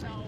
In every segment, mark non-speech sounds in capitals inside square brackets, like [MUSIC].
Don't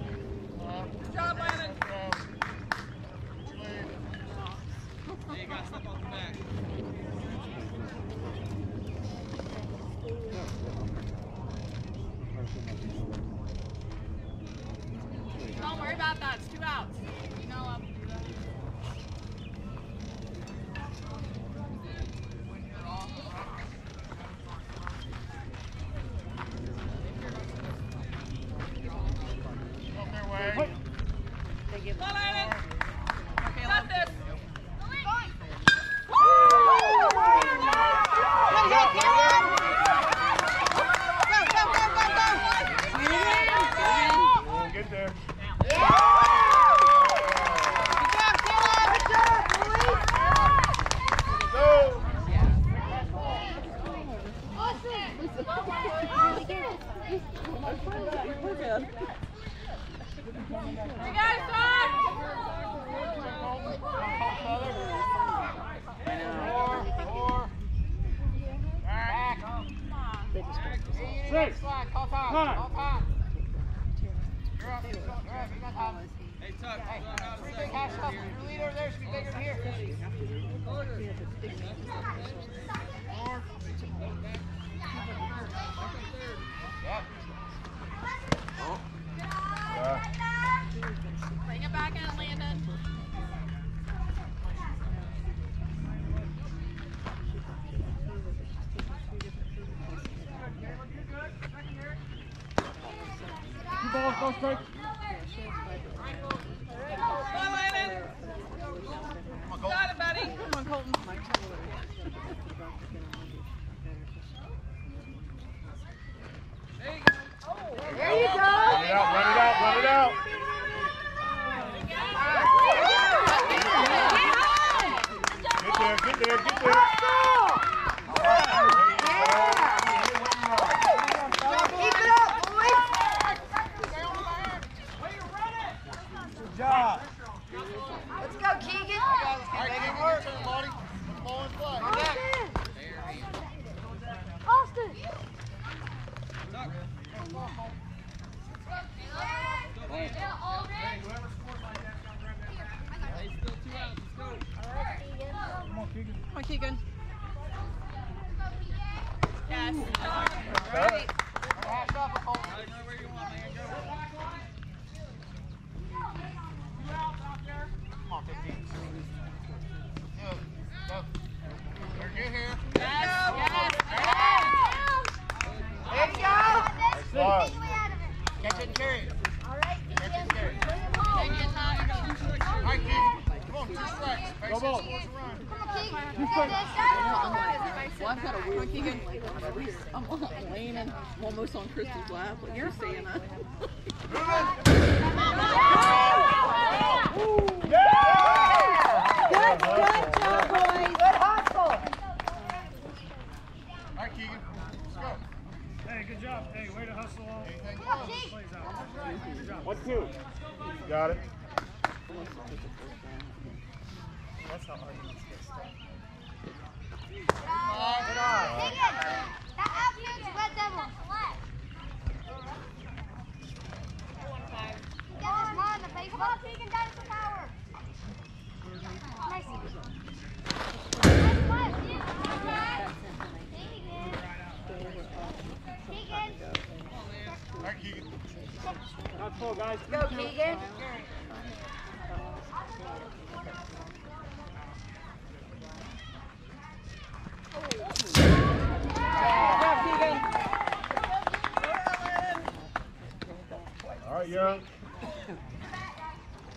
right, Young.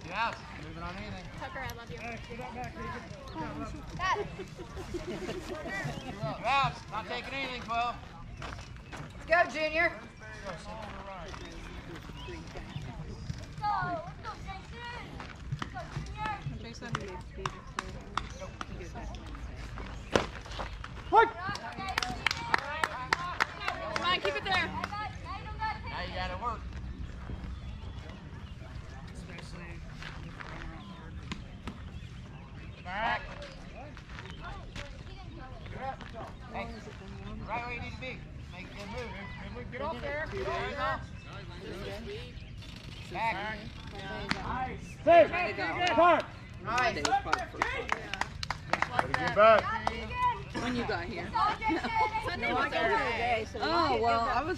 Yes, moving on anything. Tucker, I love you. Hey, get up back, Deacon. [LAUGHS] Not taking anything, Let's go, Junior. Let's go, let's go, Jason. Let's go, Junior. Jason. What? Come on, keep it there.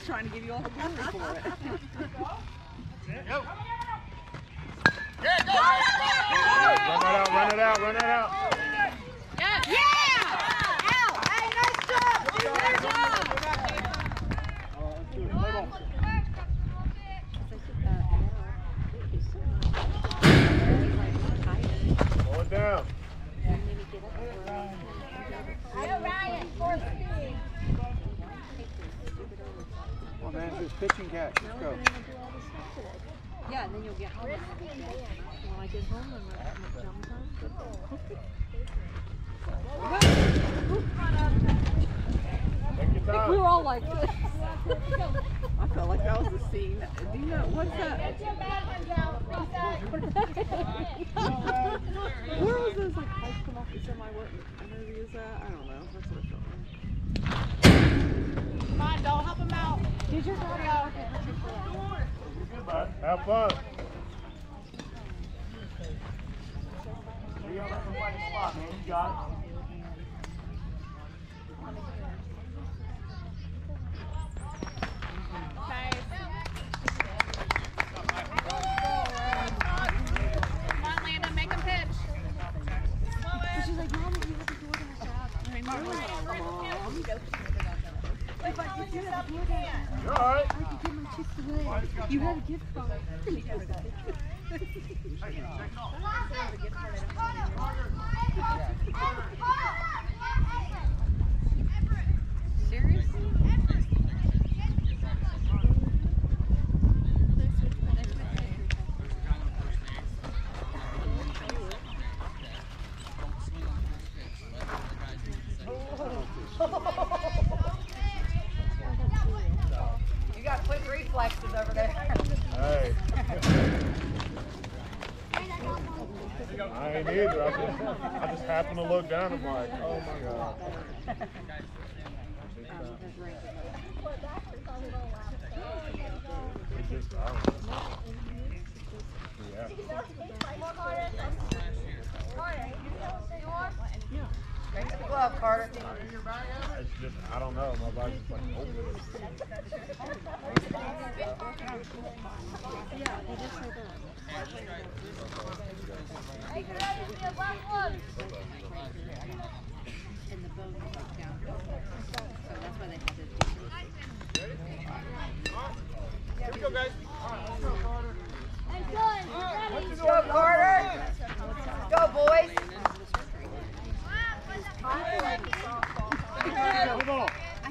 trying to give you all the glory for it. happened to look down. And like,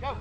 Go.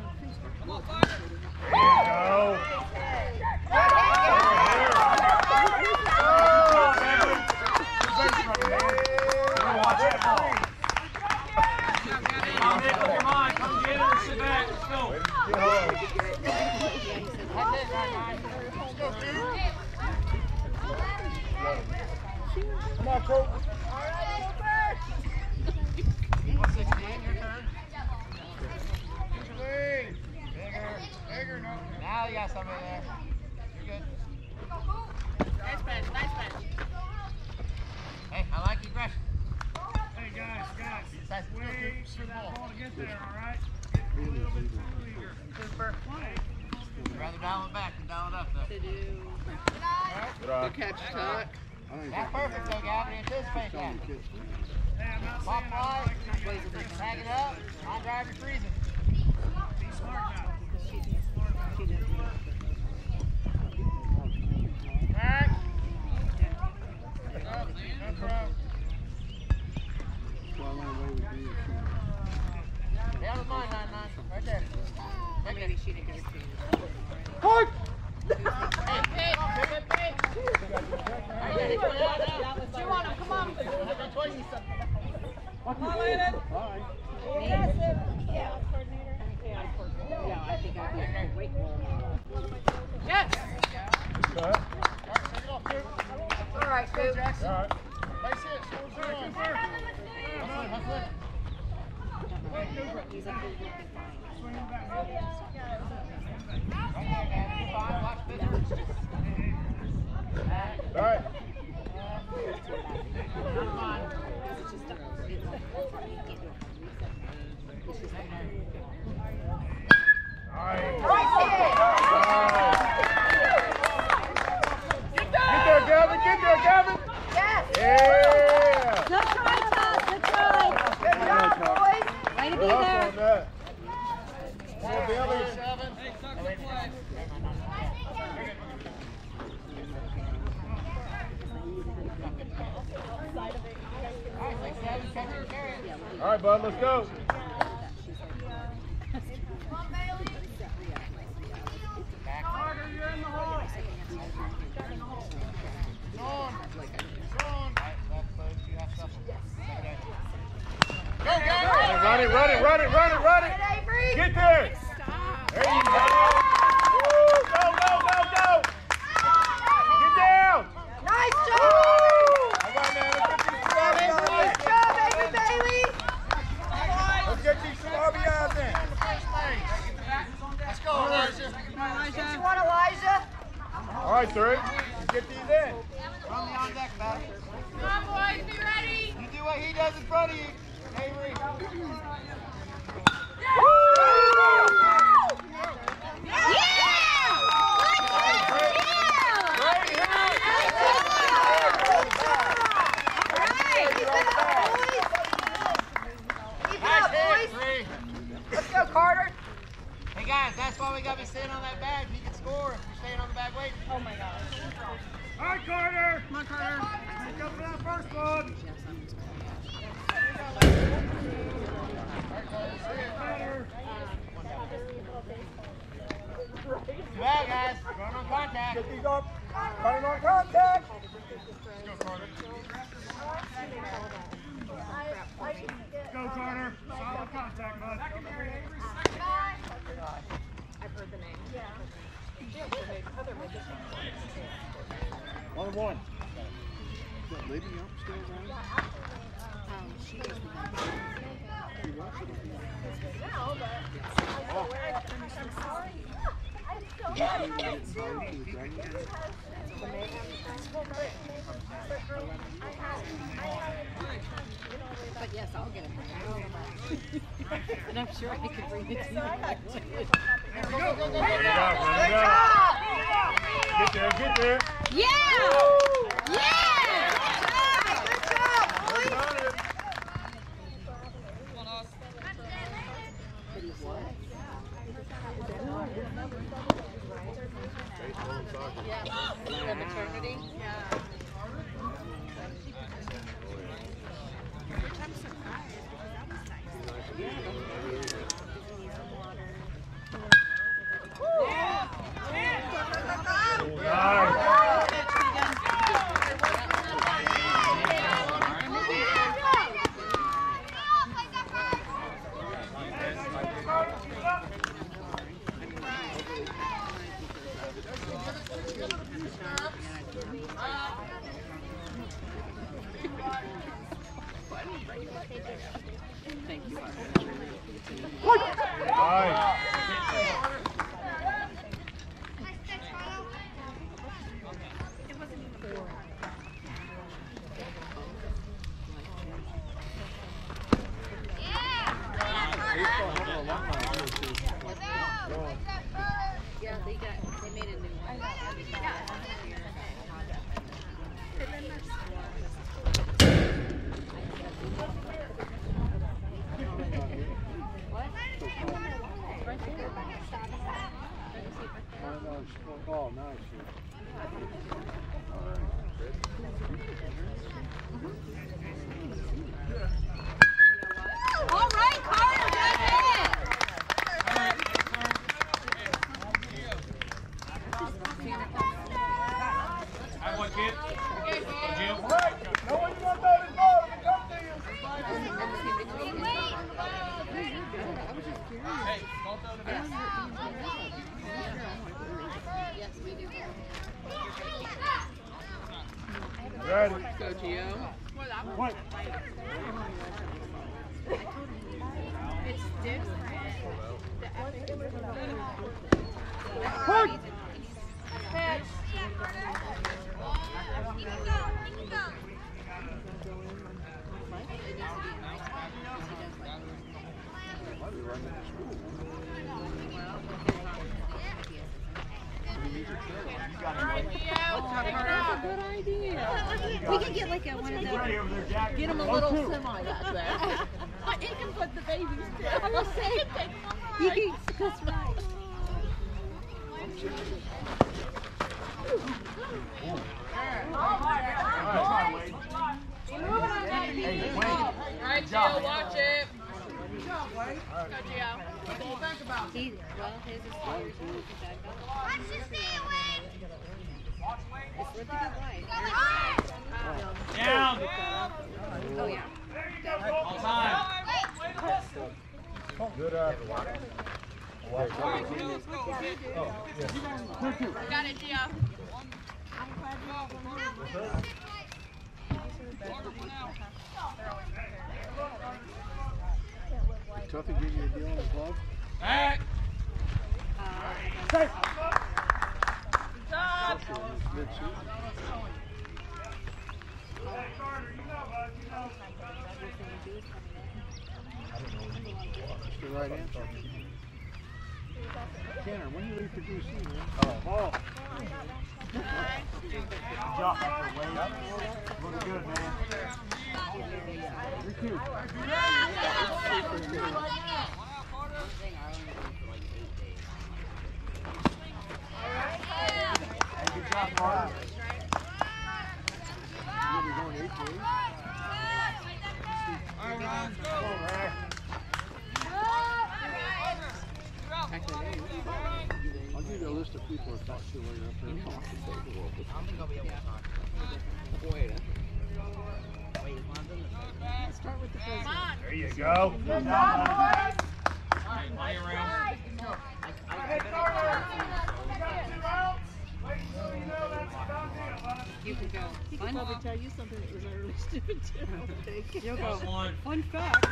fact.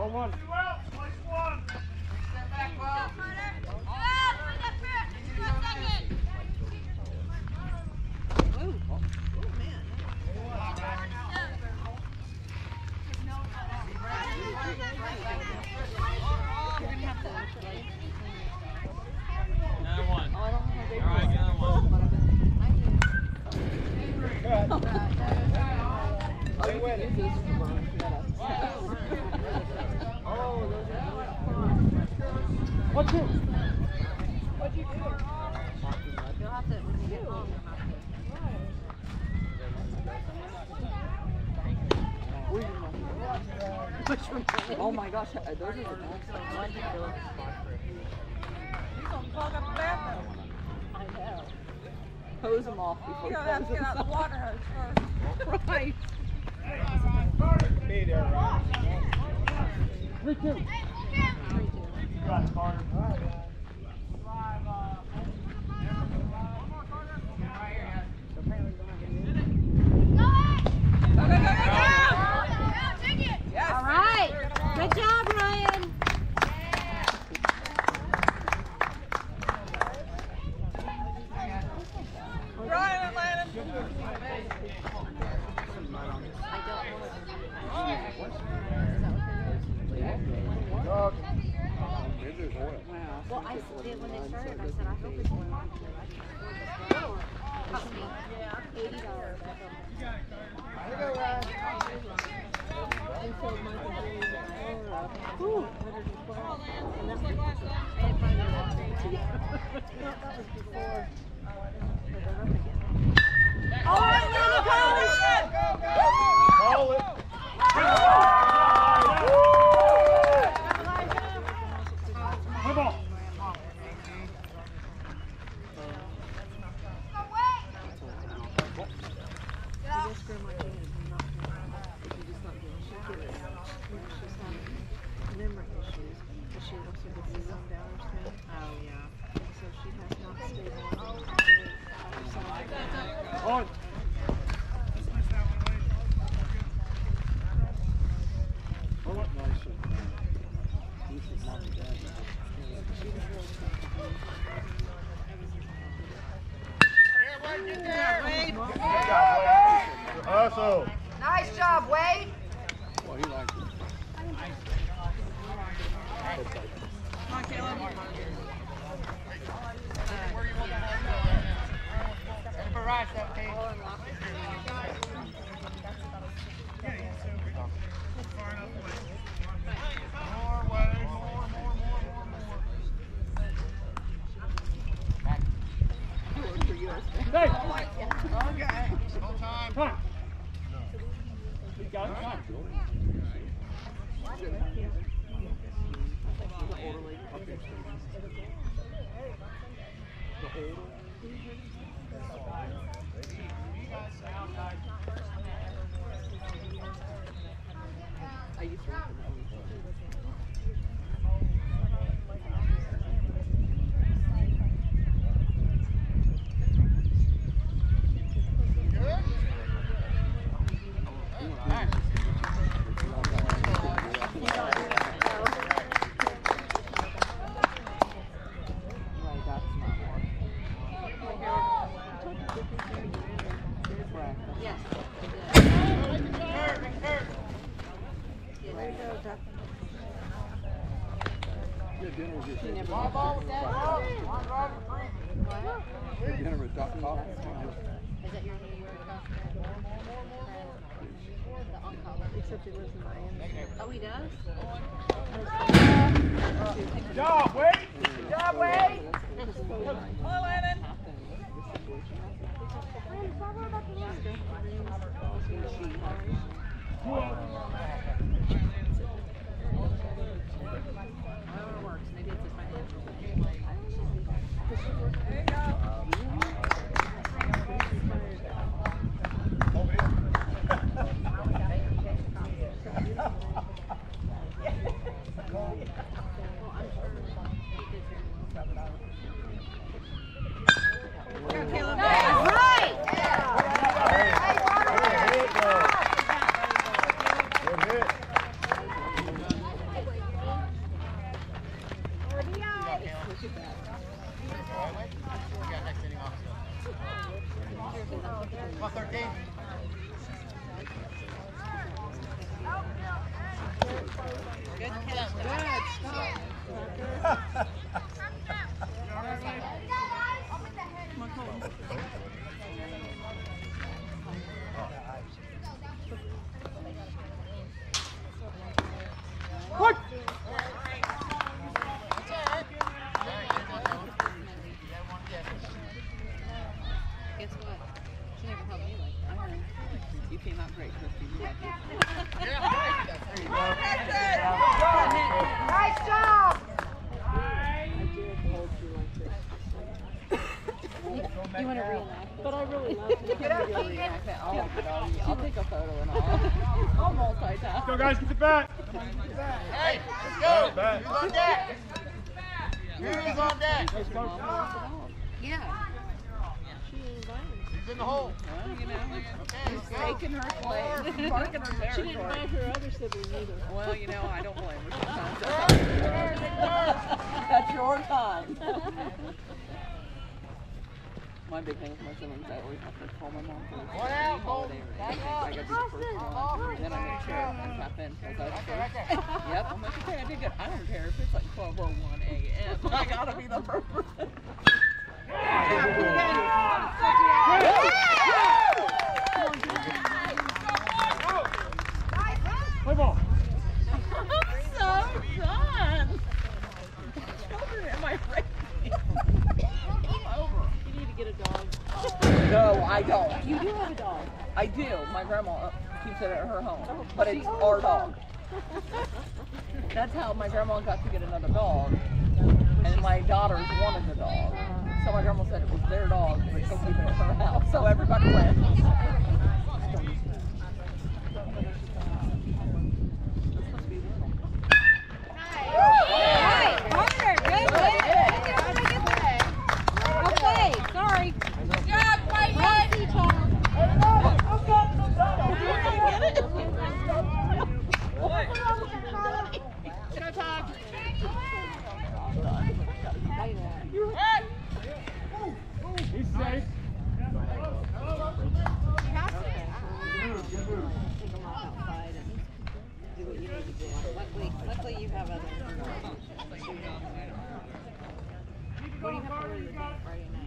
Oh, one. Place one. Step back, Will. Come on, Eric. Come on, we got fear. Just for a second. Uh, those are the ones that you. You gonna clog up the bathroom. I know. Hose them off before you close them. the dinner was just dinner at Doc Coffin. Is that your New York coffee? Except he lives in Miami. Oh, he does? Good job, Wade! Good job, Wade! Hello, Evan! Cool. Friday night?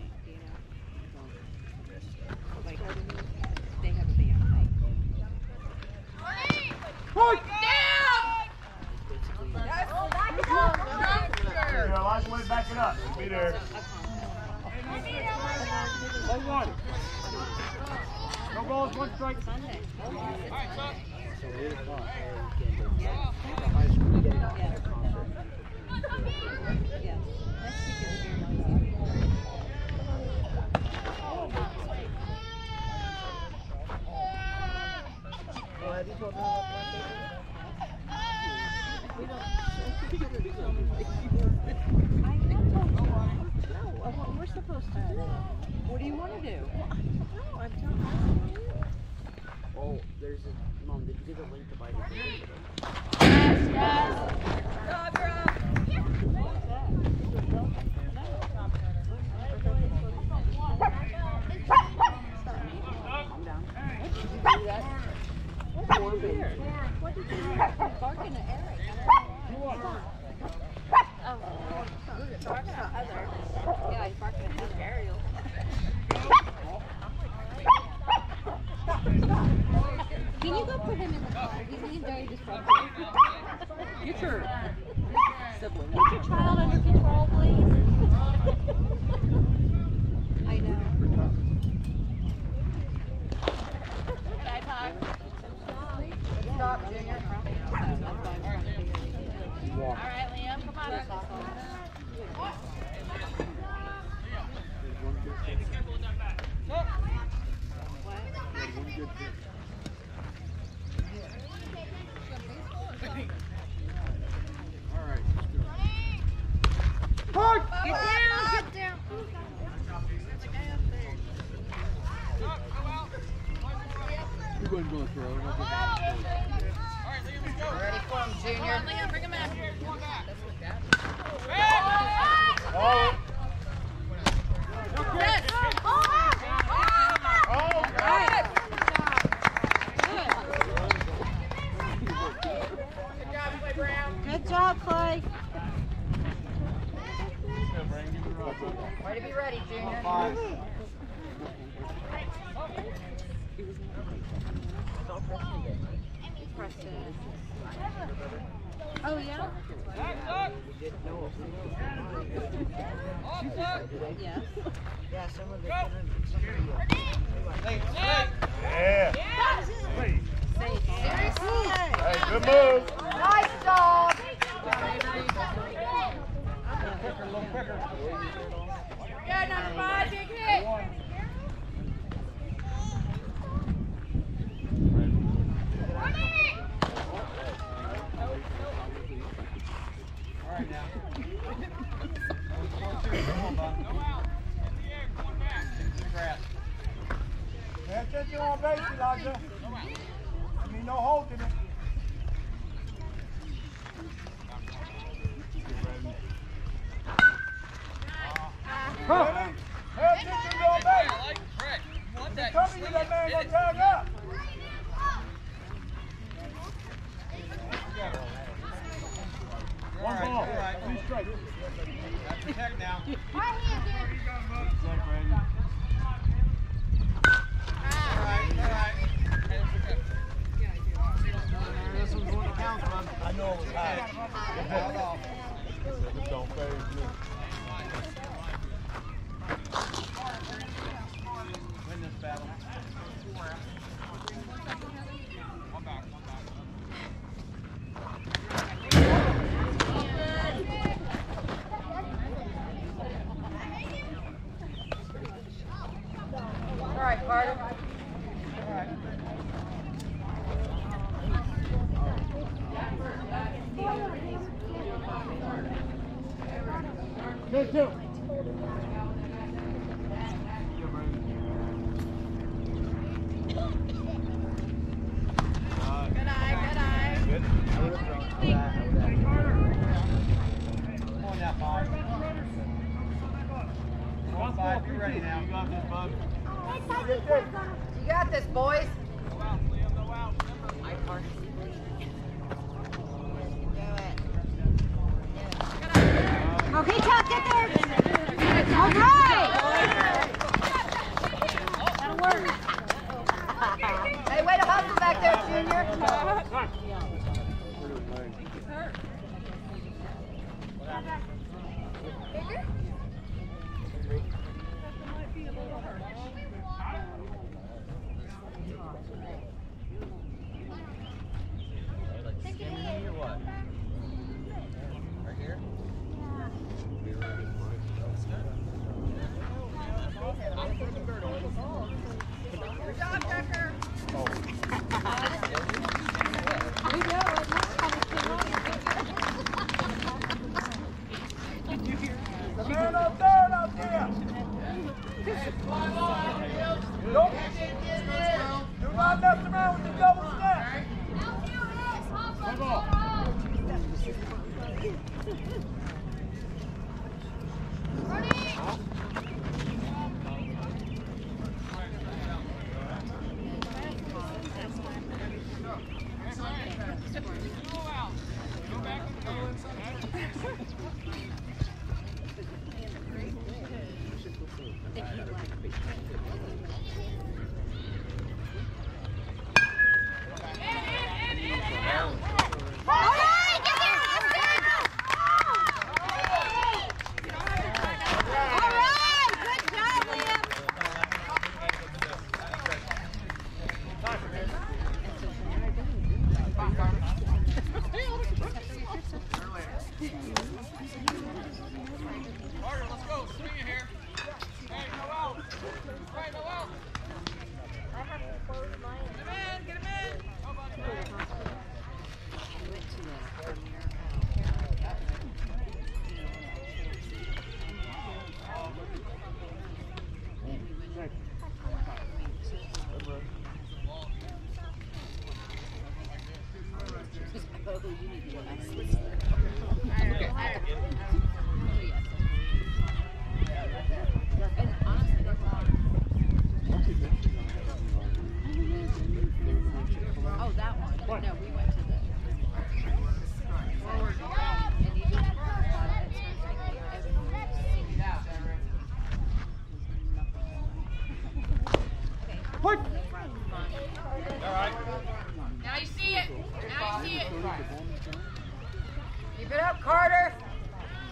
Keep it up, Carter.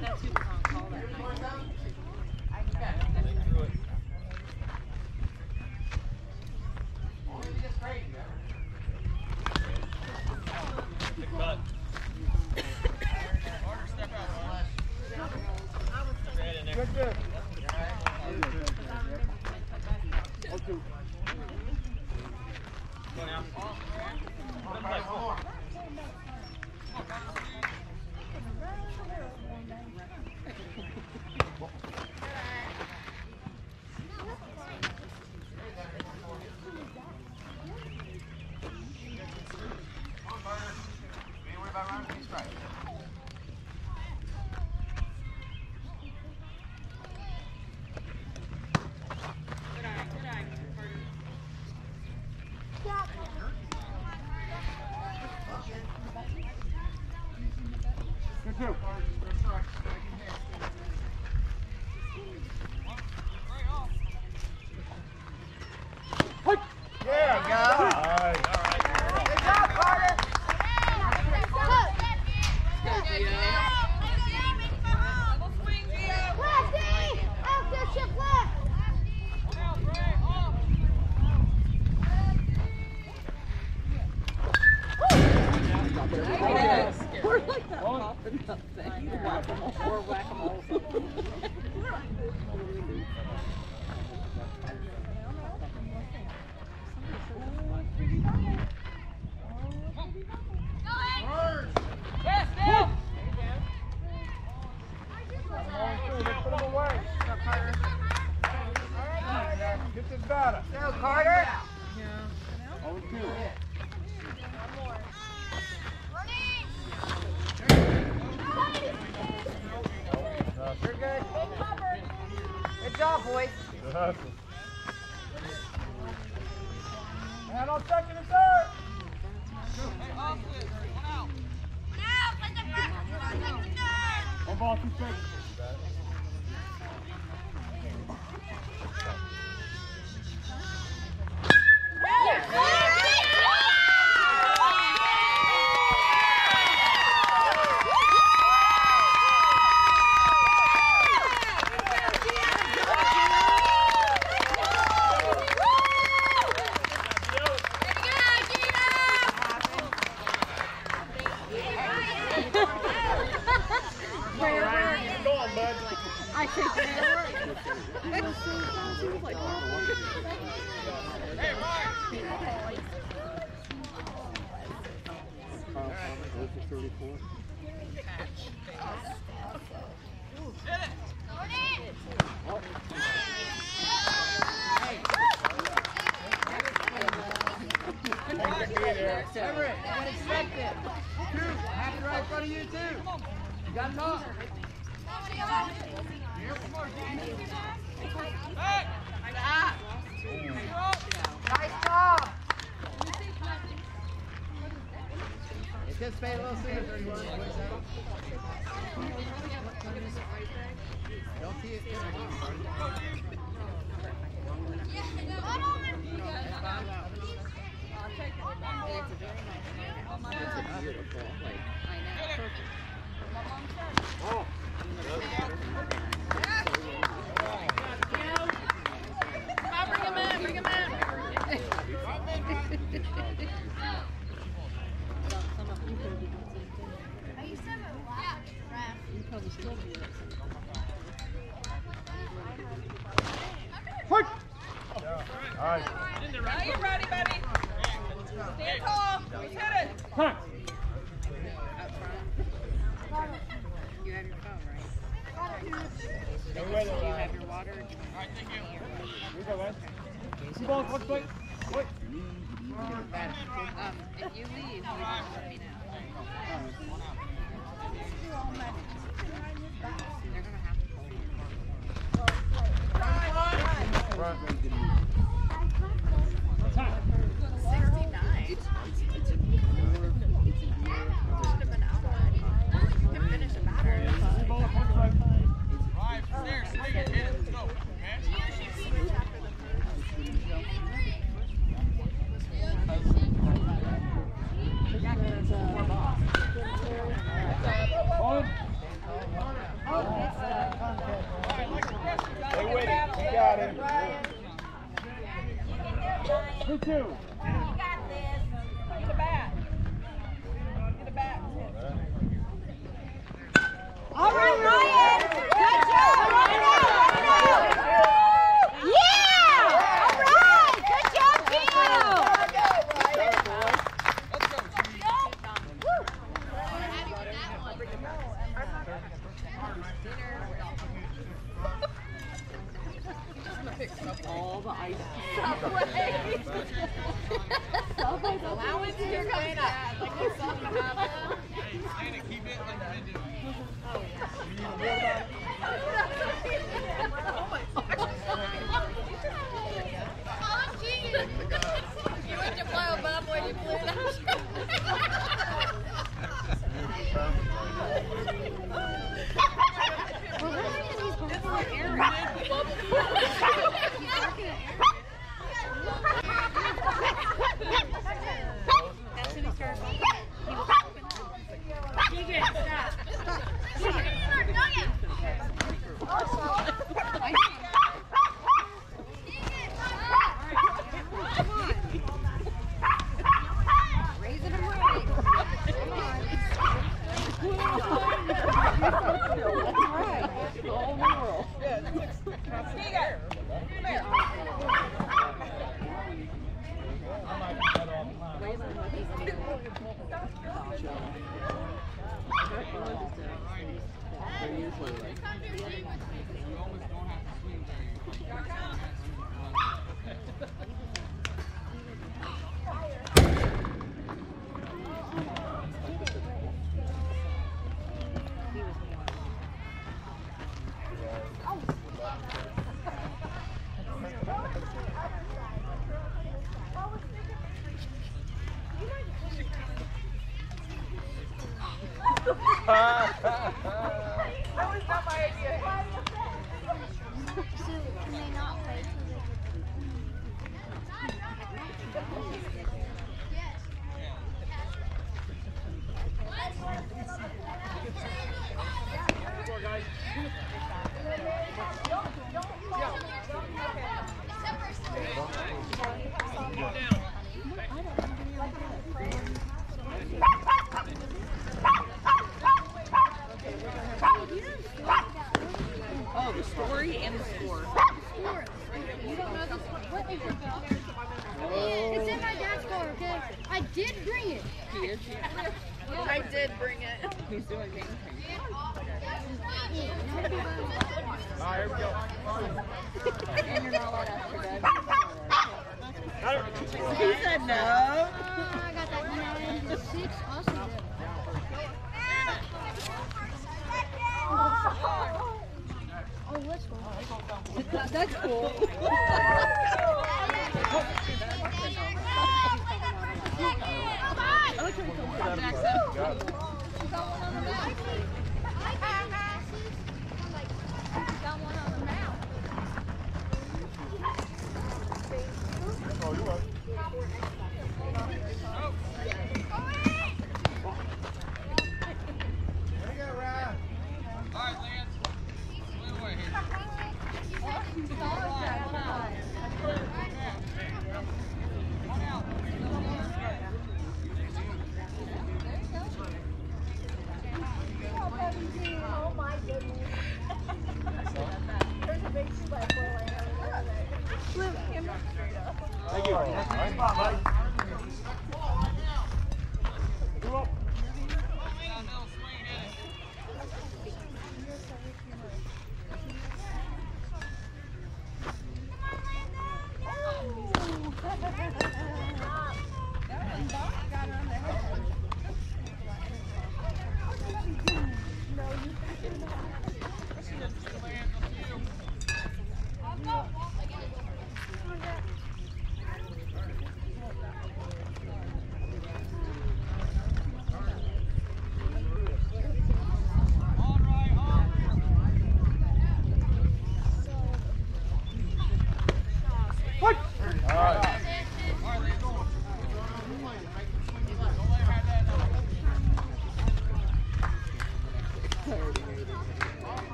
That's who.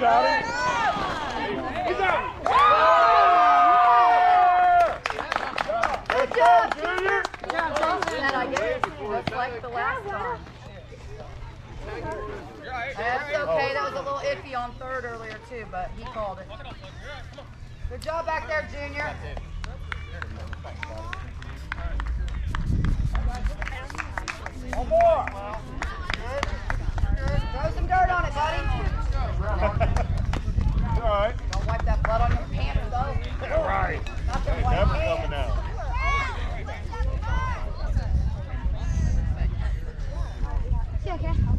got it. He's out. Good job, Junior. Good job, That I guess that's like the last time. That's okay. That was a little iffy on third earlier too, but he called it. Good job back there, Junior. One more. Good. Good. Throw some dirt on it, buddy right. Don't wipe that blood on your pants, though. Yeah, right. Nothing it's never pants. coming out. Yeah, okay.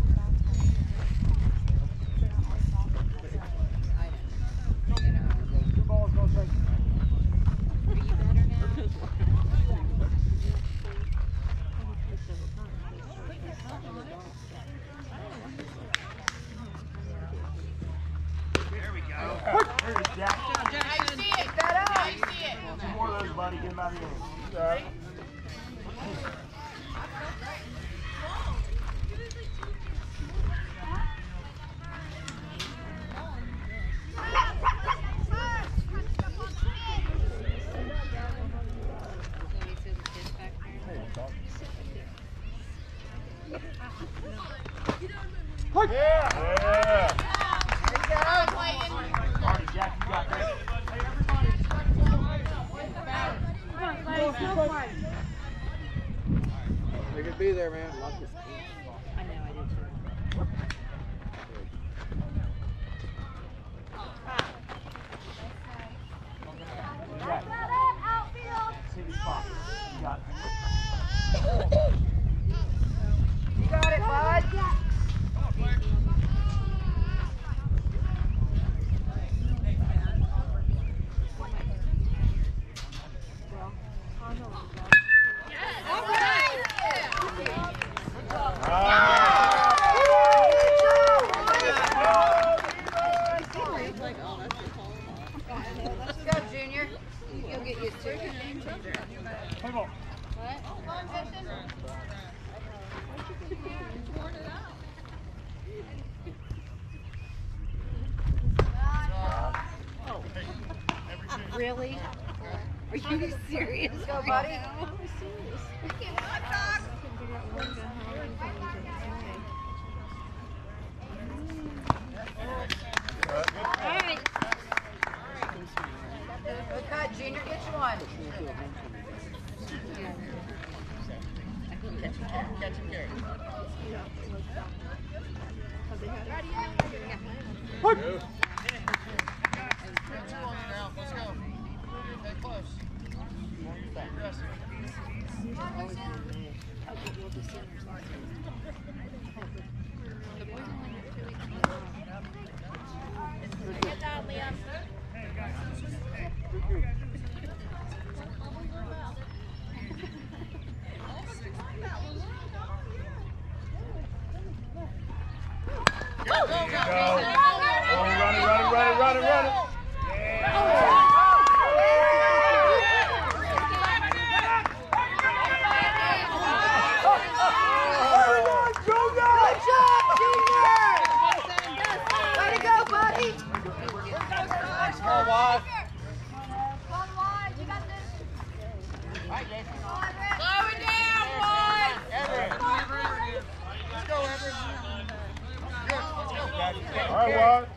All right, Wad.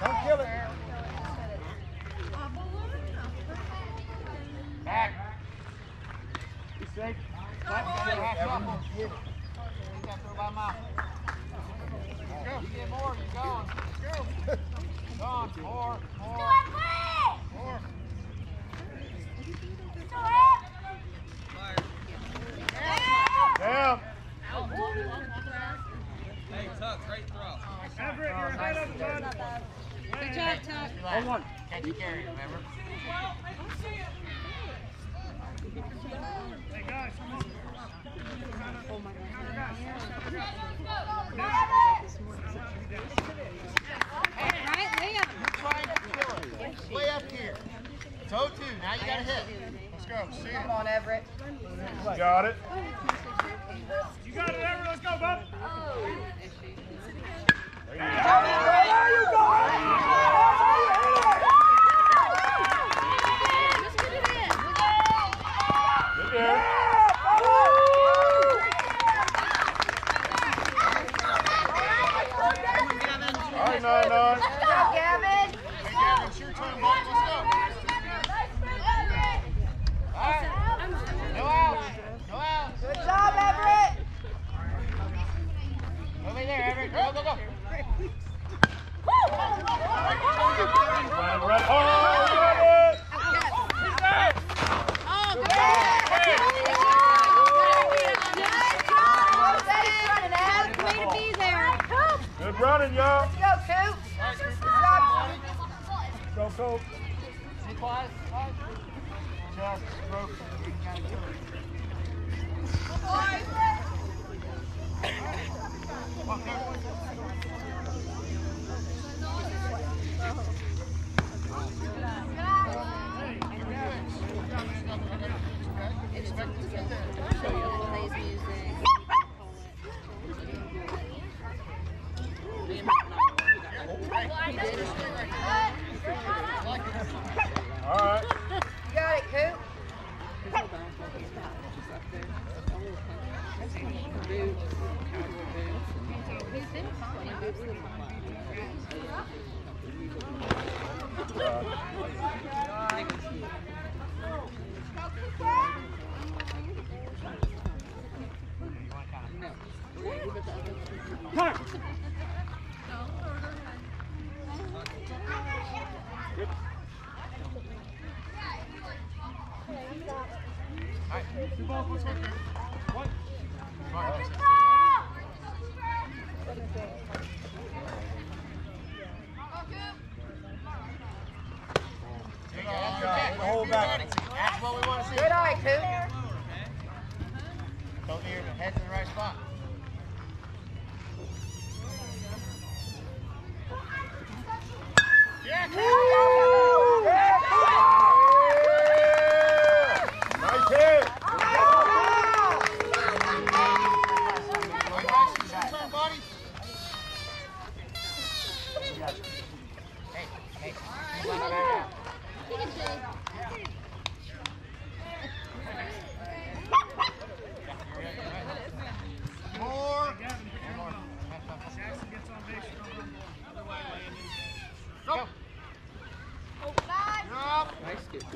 Don't kill it. Back. Be safe. Slap it. Half knuckle. You got to throw by mouth. Go. You get more. You're going. Go. Go on. More.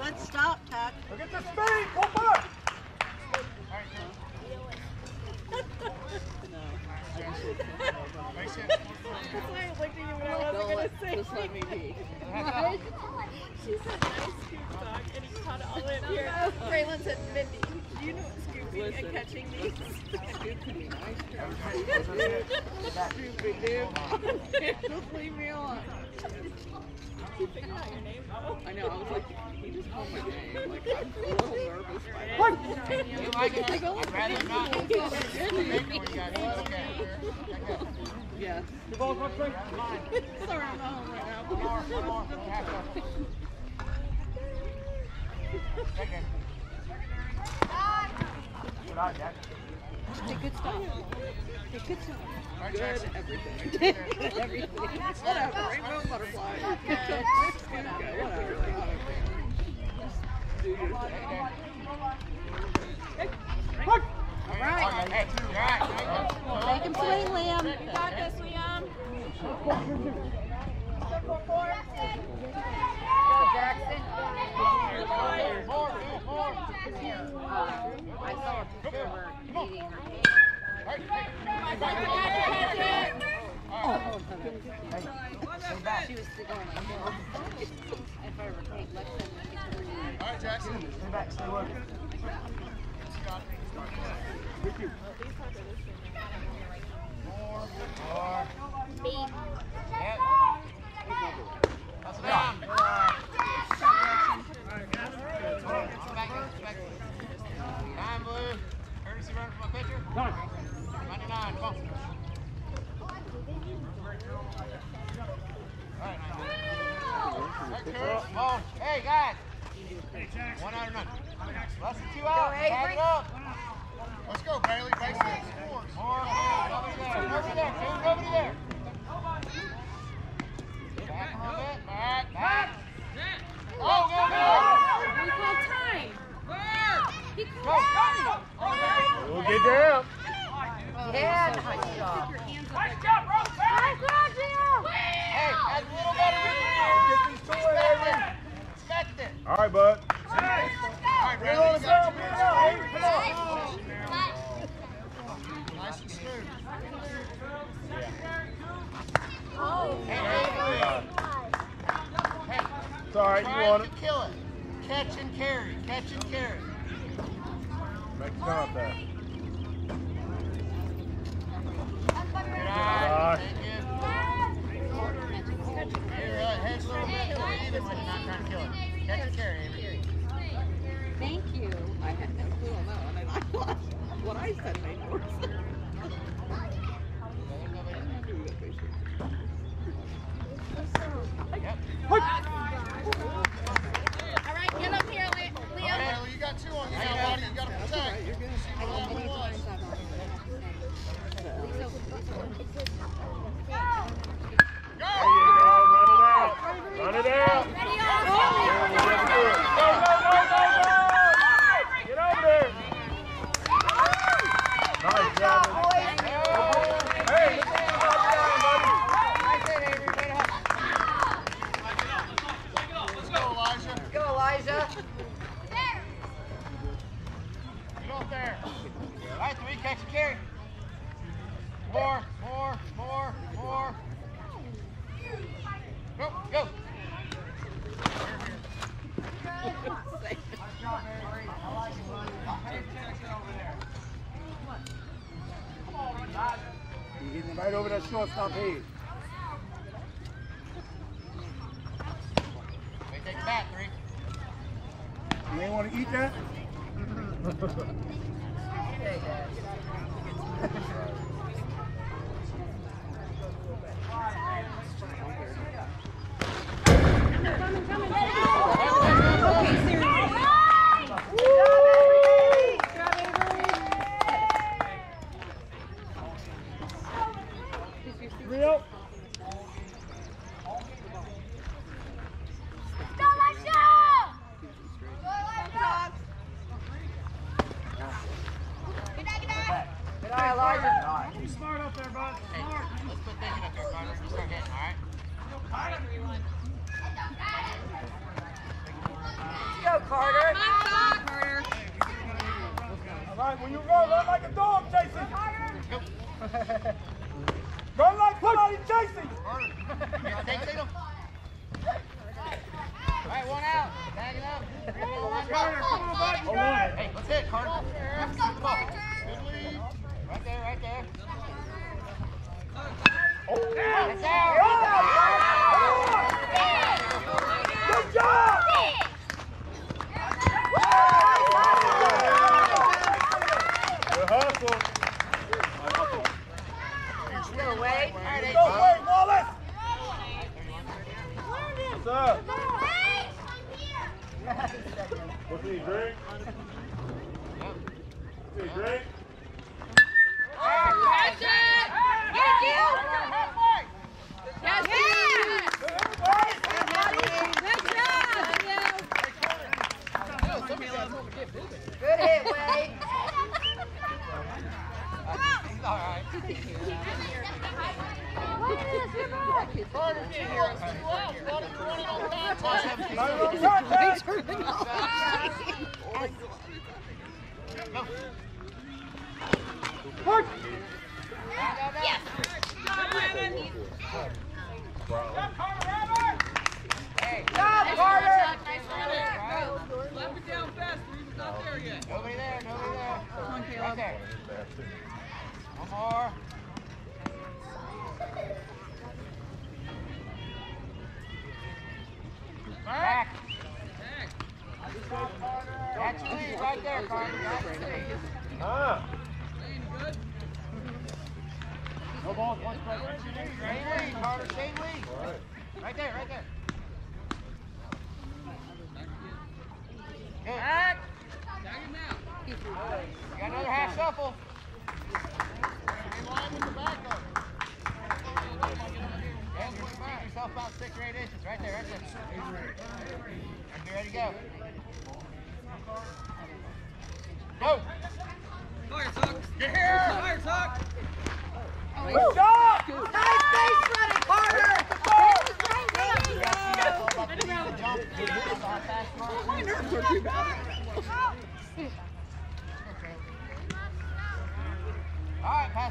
Good stop, Tuck. Look at the speed. Pull back. Just said Nice hit. That's why I looked at you when I wasn't let, gonna say just me be. She said nice scoop dog, and he caught it all the way up here. Braylon said, Mindy, do you know what scooping Listen. and catching means? Scoop can be nice. Stupid dude. Just leave me alone. You figured out your name, though. I know, I was like, he just called my name. Like, I'm a little nervous by that. You like it? Oh, I'd rather not. it's Make good. when you got it. Okay. Okay. Yeah. Two balls, let's go. Sorry, I'm not home right now. One more, one more. Half up. Take it. Good eye, Jack. Hey, good stuff. Hey, good stuff. All right, Good everything. everything. Whatever. Rainbow butterfly. Whatever. Like, I don't care. Just do your thing. All right. Hey, all right. I saw a. Oh, She was going like. If I were her. All right, Jackson. Stay back, stay with More, more. Yep. Pass it down. Back, back. Nine blue. Courtesy run for my pitcher. 99, come on. All right. Right, Kurt. Hey, guys. One out or none. Less than two out. Avery. Up. Let's go, Bailey. Base it. More. Nobody there. Nobody there. Oh, go, go. Go. get. Yeah, nice job. Nice job, bro. Nice job. Hey, that's a little better you. Expect it. All right, bud. All right, Bailey. you got two minutes. Come on. Nice and smooth. Hey, hey, hey. Hey, It's all right. You want to it. kill it. Catch and carry. Catch and carry. Make contact. Good eye. eye. Thank you. Your head's a little bit more even when you're not trying to kill it. Catch and carry. Avery. Thank you. I had no clue on that one, and I thought what I said made more sense. Yep. All right, get up here, Le- Okay, Leo. well, you got two on you now, buddy. You got to protect. You're good. Max, carry. More, more, more, more. Go, go. You're getting right over that shortstop here.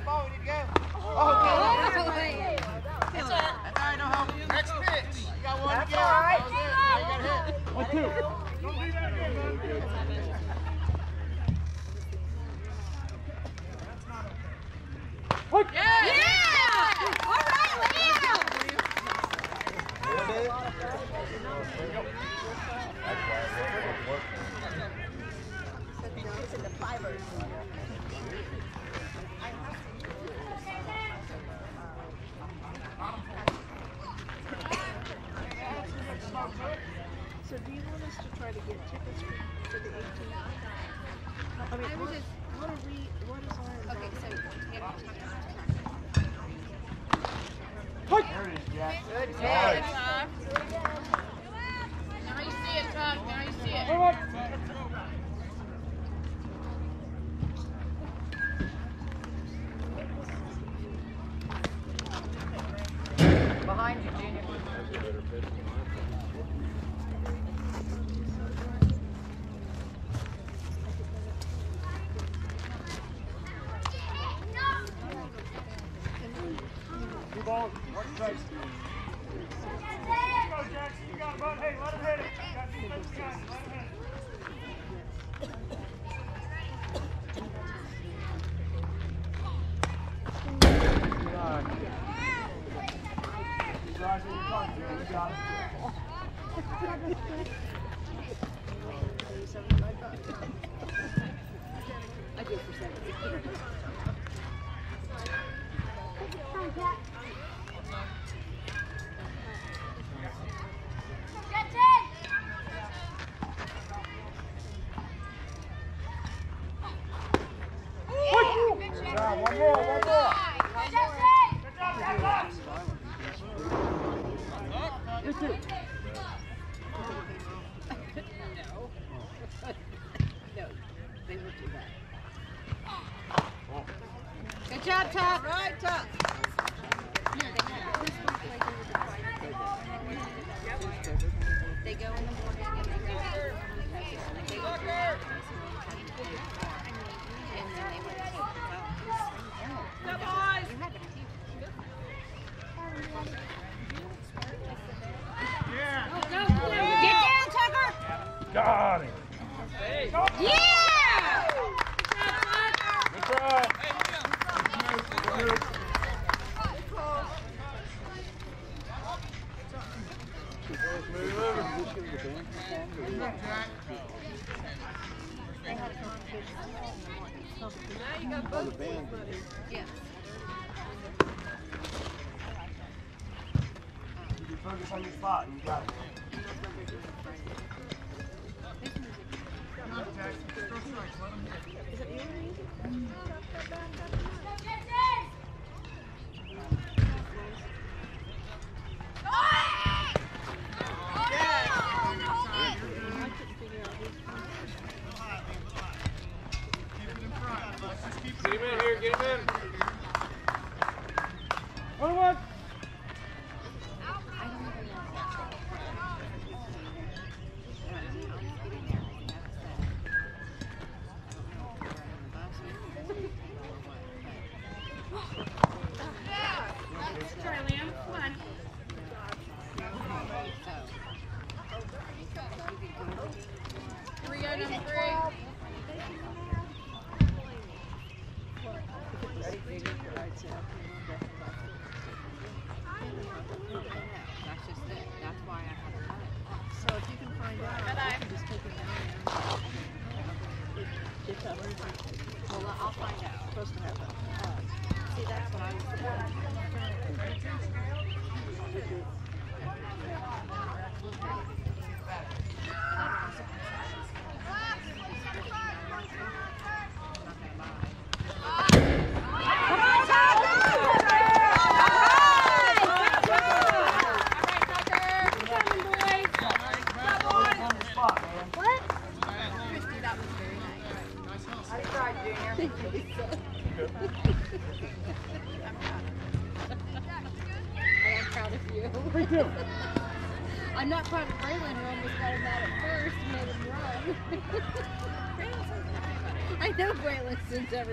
Ball, we need to go. Oh, okay. That's all right, no help. Next pitch. You got one That's to go. All right. That was it. Now you got hit. One, two. What? Yeah! yeah.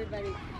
Everybody.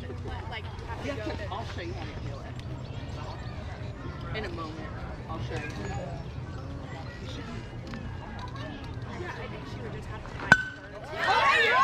to like have to yeah, go to I'll show you how to do it. In a moment, I'll show you. you yeah, I think she would just have to find her. Oh, yeah!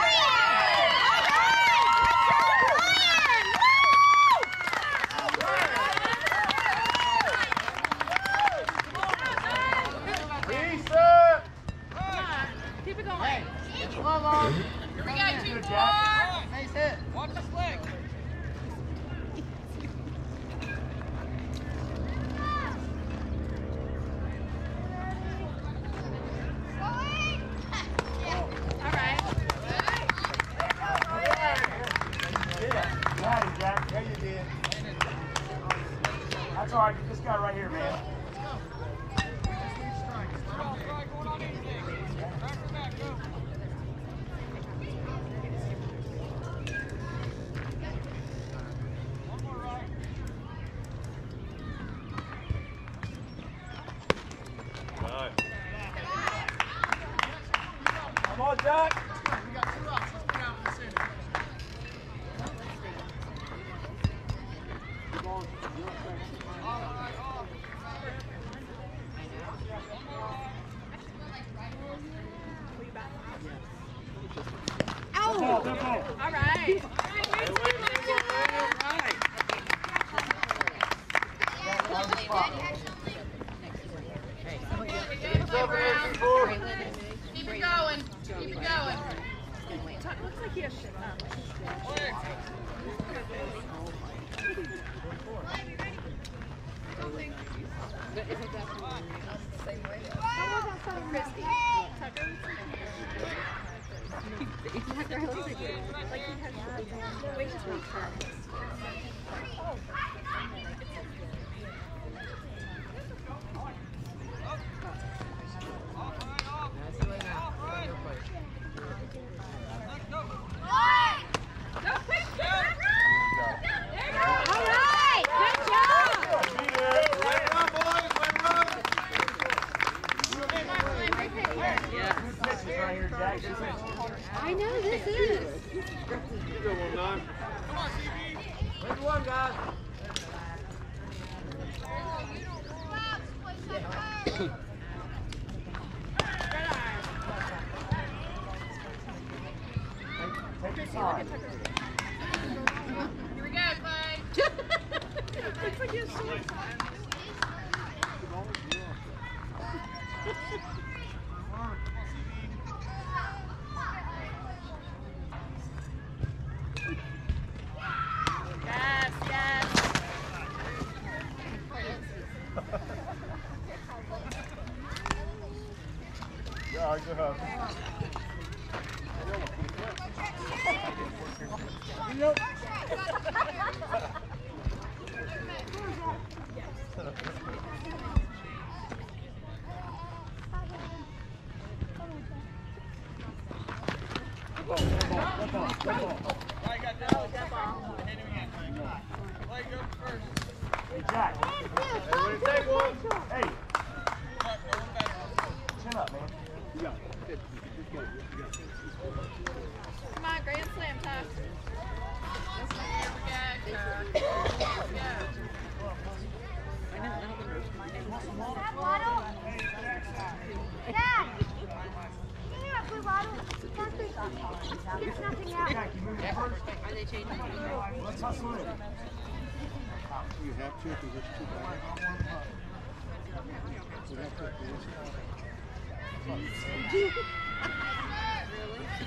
really?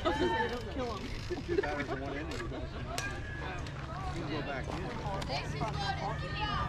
[LAUGHS] Kill him. Two batters in one inning. You can go back in.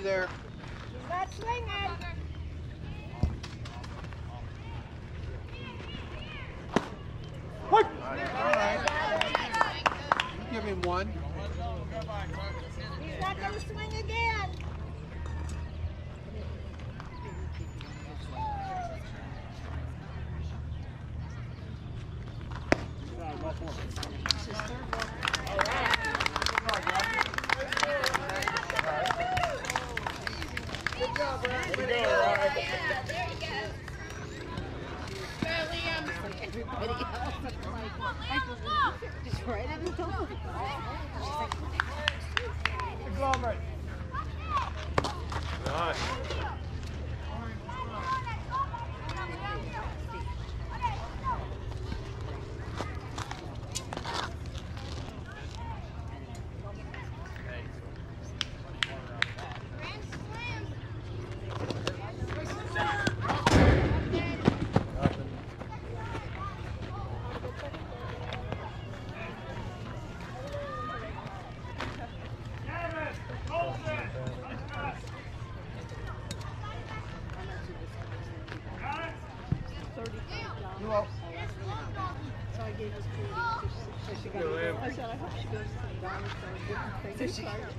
there. video. like, like, just right at his television.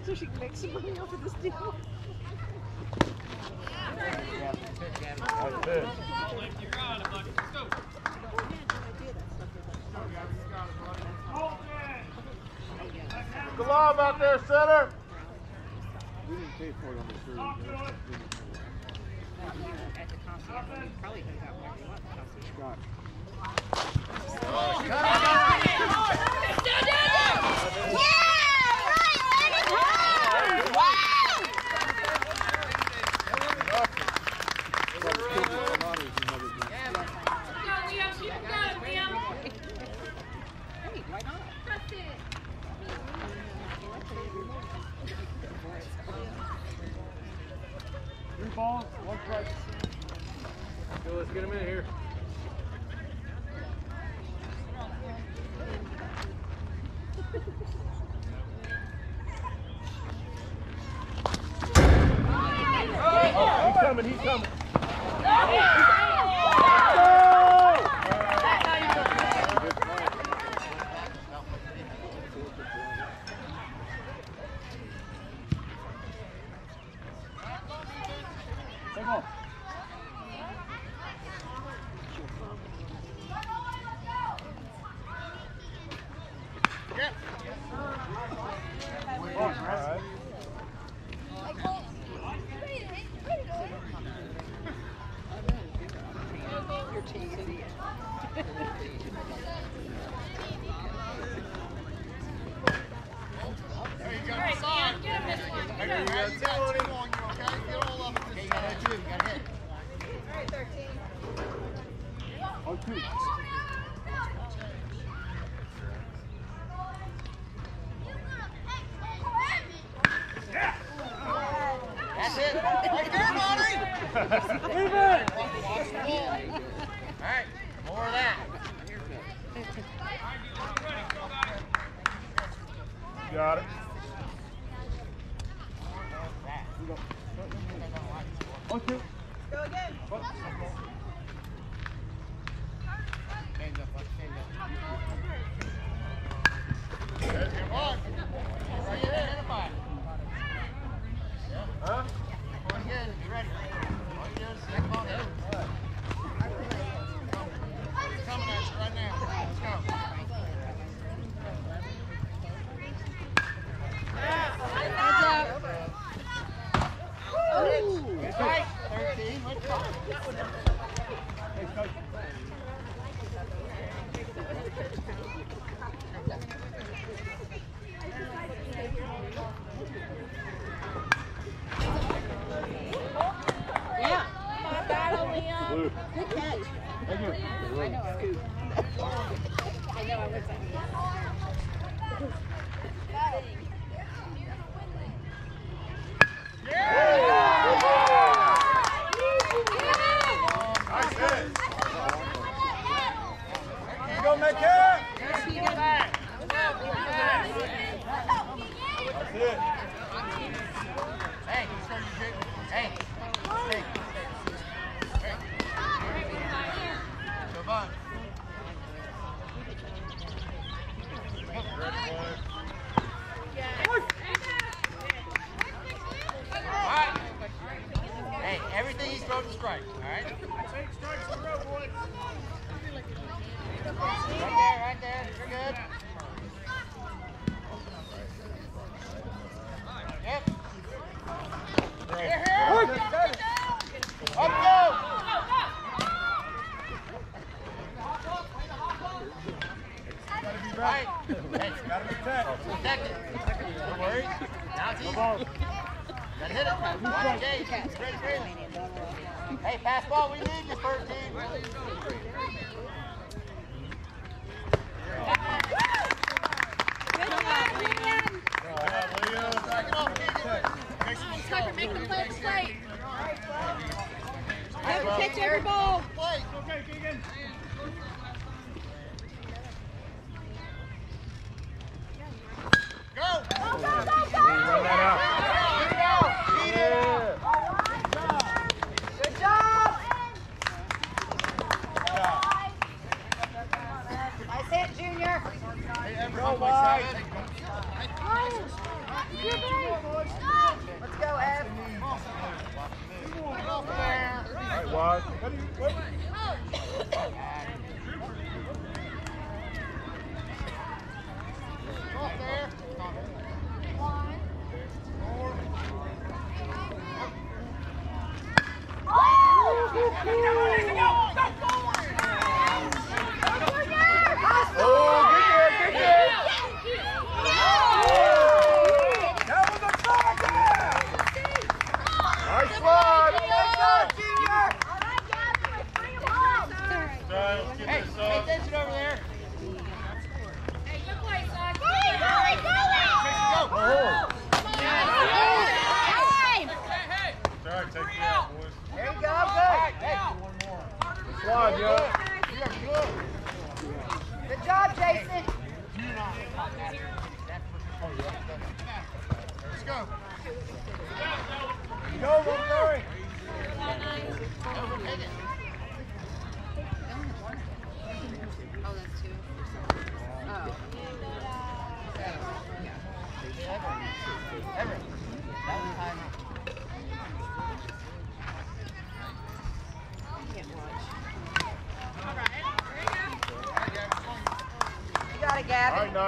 so she can make some money off of this deal. Glove out there, center. We didn't pay for it on the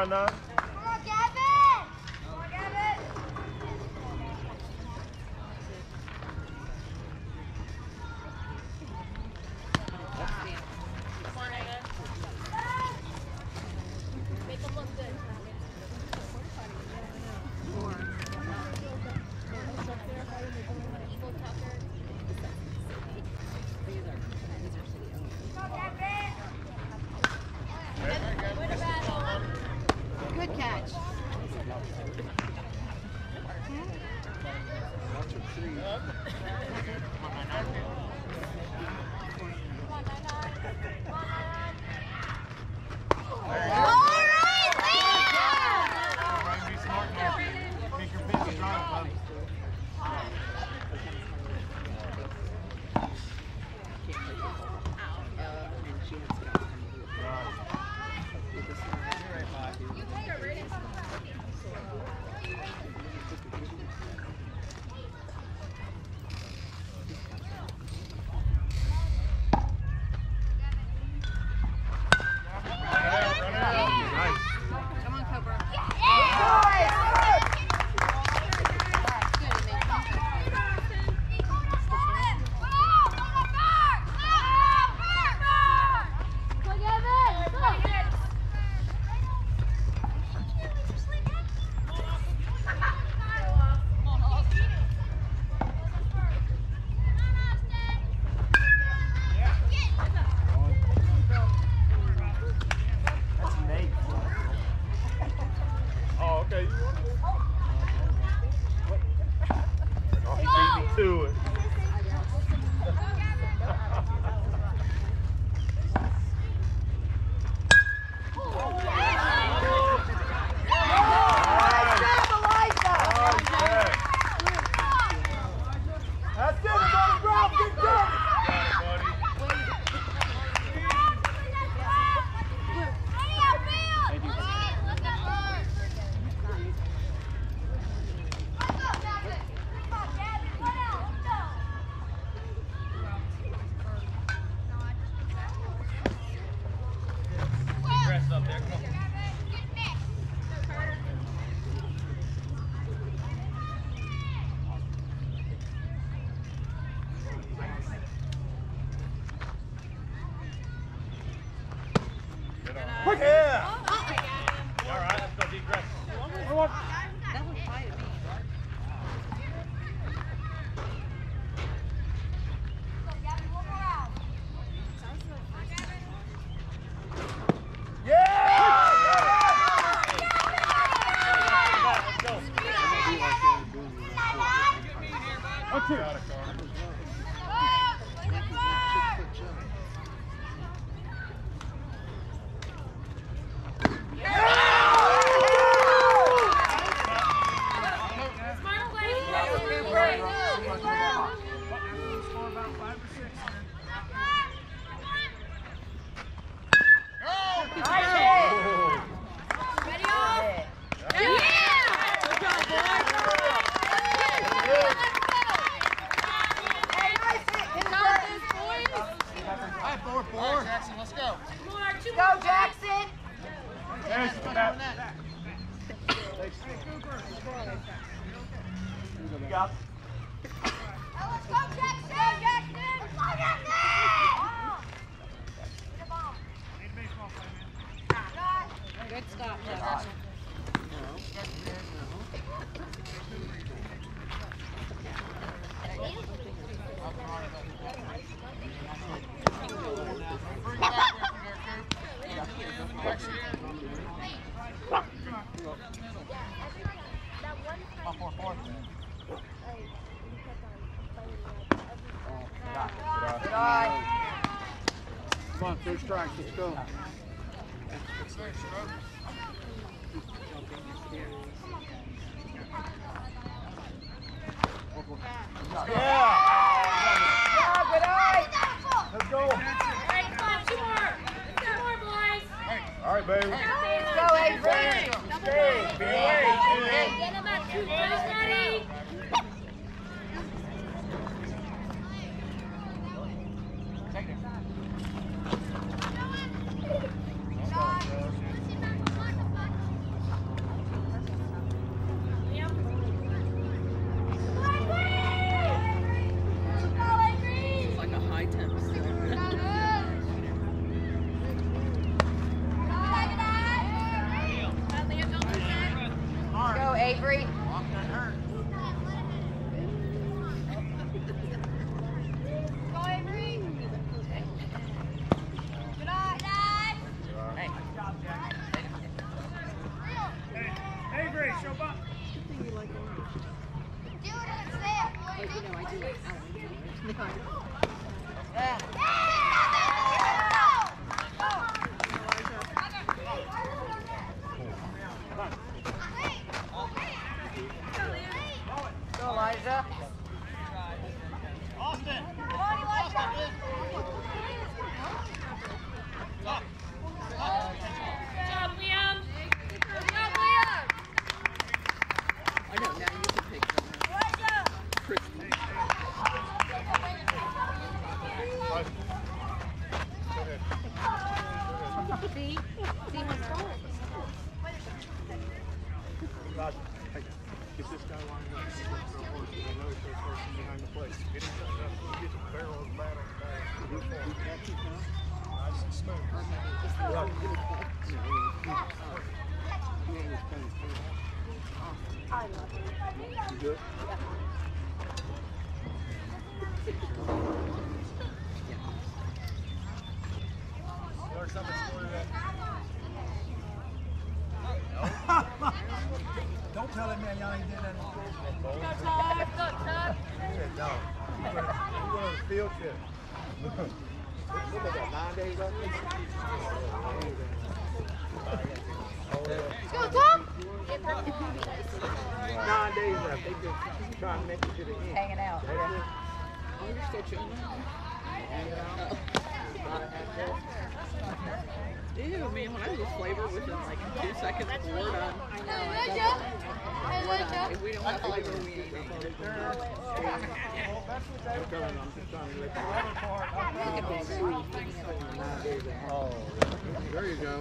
Gavin. Third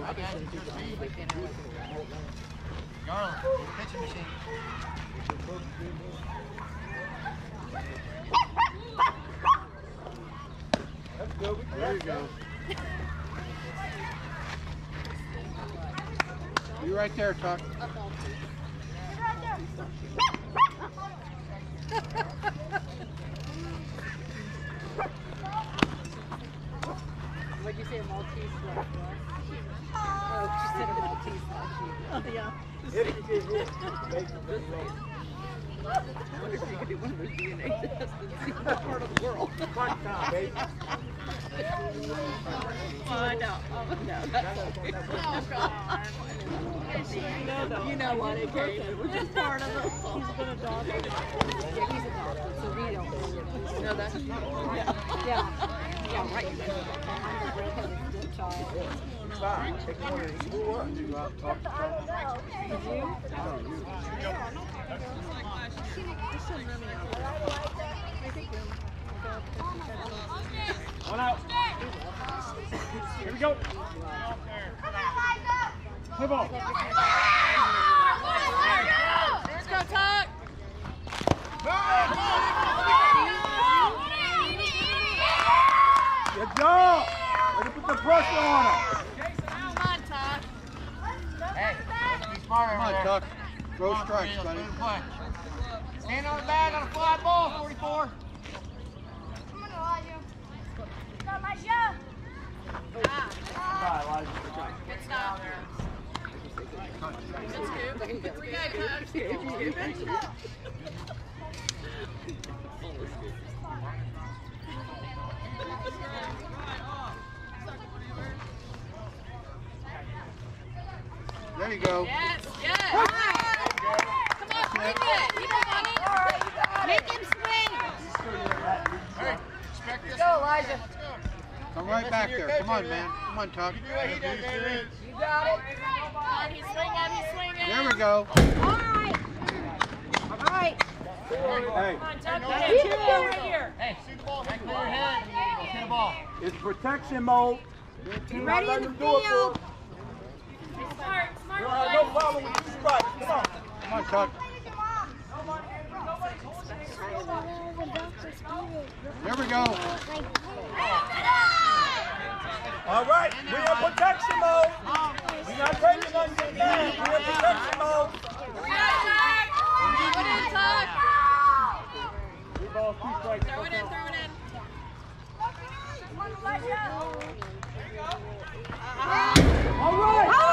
Garland, pitching machine. There you go. You right there, Tuck. What'd you say, a Maltese left Oh, she said a Maltese last. Oh, yeah. I wonder if you could do one of those DNA tests and see what part of the world. One time, baby. Oh, I know. Oh, no, that's okay. Oh, God. You know what it came. We're just part of it. He's been adopted. Oh, yeah, he's adopted, so we don't know. No, that's yeah. Yeah. Yeah, right. One out. Here we go. Play ball. Let's go, Tuck. Good job. Way to put the pressure on him. Come on, Tuck. Hey, let's be smart Come over on, there. Tuck. Throw on, strikes, buddy. move the play. Stand on the bag on a fly ball, 44. Come on, Elijah. Got my show. Bye, Elijah. Good stop. There you go. Yes, yes. Come on, swing it. You know, honey. Make him swing. Hey, expect this. Go, Elijah. Come right back there. Come on, man. Come on, Tuck. Do what he does, David. You got it. Come on, he's swinging, he's swinging. There we go. All right. All right. Hey, Come on, Tuck. Keep it right here. Hey, see the ball, hit your head. Hit the ball. it's protection mode. Be ready in the field. Smart, smart. You don't have no problem with these strikes. Come on. Come on, Tuck. There we go. All right, we're in protection mode. We're not taking nothing down. We're in protection mode. Put it, Tuck. Three balls, two strikes. Throw it in, throw it in. All right.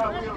Right,